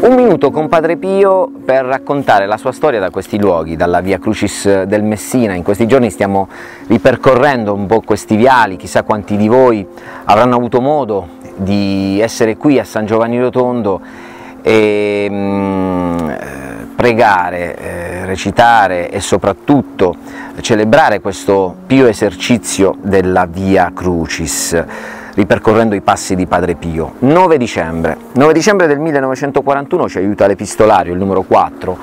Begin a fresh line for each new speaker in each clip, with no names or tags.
Un minuto con Padre Pio per raccontare la sua storia da questi luoghi, dalla Via Crucis del Messina. In questi giorni stiamo ripercorrendo un po' questi viali, chissà quanti di voi avranno avuto modo di essere qui a San Giovanni Rotondo e mm, pregare, eh, recitare e soprattutto celebrare questo pio esercizio della Via Crucis ripercorrendo i passi di Padre Pio. 9 dicembre, 9 dicembre del 1941 ci aiuta l'epistolario, il numero 4,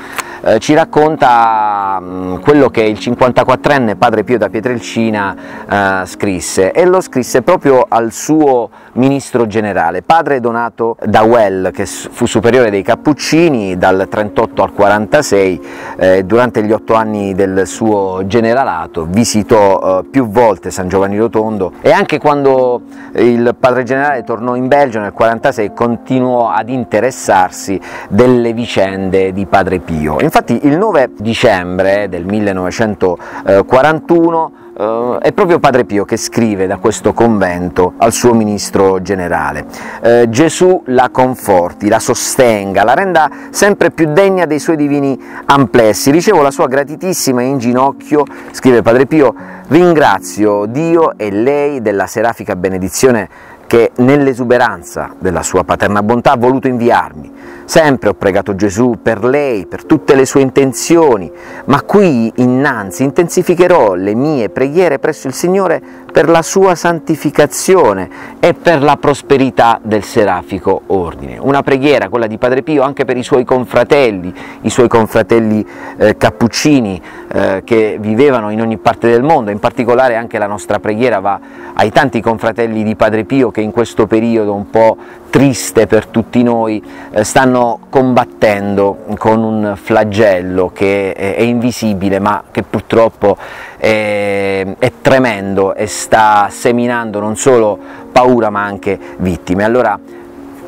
eh, ci racconta mm, quello che il 54enne Padre Pio da Pietrelcina eh, scrisse e lo scrisse proprio al suo ministro generale, Padre Donato da Well, che fu superiore dei Cappuccini dal 38 al 46, eh, durante gli otto anni del suo generalato visitò più volte San Giovanni Rotondo e anche quando il padre generale tornò in Belgio nel 1946 continuò ad interessarsi delle vicende di Padre Pio. Infatti il 9 dicembre del 1941 Uh, è proprio Padre Pio che scrive da questo convento al suo ministro generale. Uh, Gesù la conforti, la sostenga, la renda sempre più degna dei suoi divini amplessi. Ricevo la sua gratitissima in ginocchio, scrive Padre Pio, ringrazio Dio e lei della serafica benedizione che nell'esuberanza della sua paterna bontà ha voluto inviarmi. Sempre ho pregato Gesù per lei, per tutte le sue intenzioni, ma qui innanzi intensificherò le mie preghiere presso il Signore per la sua santificazione e per la prosperità del serafico ordine. Una preghiera, quella di Padre Pio, anche per i suoi confratelli, i suoi confratelli eh, cappuccini eh, che vivevano in ogni parte del mondo, in particolare anche la nostra preghiera va ai tanti confratelli di Padre Pio che in questo periodo un po' triste per tutti noi eh, stanno combattendo con un flagello che è, invisibile ma che purtroppo è, è tremendo e sta seminando non solo paura ma anche vittime. Allora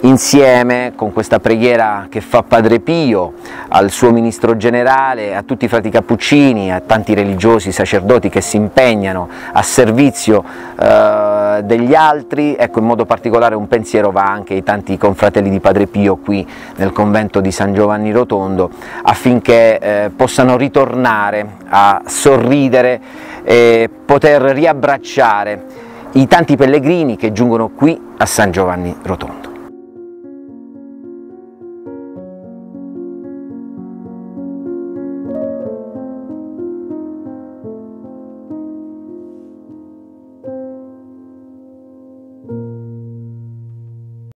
insieme con questa preghiera che fa Padre Pio al suo ministro generale, a tutti i frati cappuccini, a tanti religiosi, sacerdoti che si impegnano a servizio eh, degli altri, ecco in modo particolare un pensiero va anche ai tanti confratelli di Padre Pio qui nel convento di San Giovanni Rotondo affinché eh, possano ritornare a sorridere e poter riabbracciare i tanti pellegrini che giungono qui a San Giovanni Rotondo.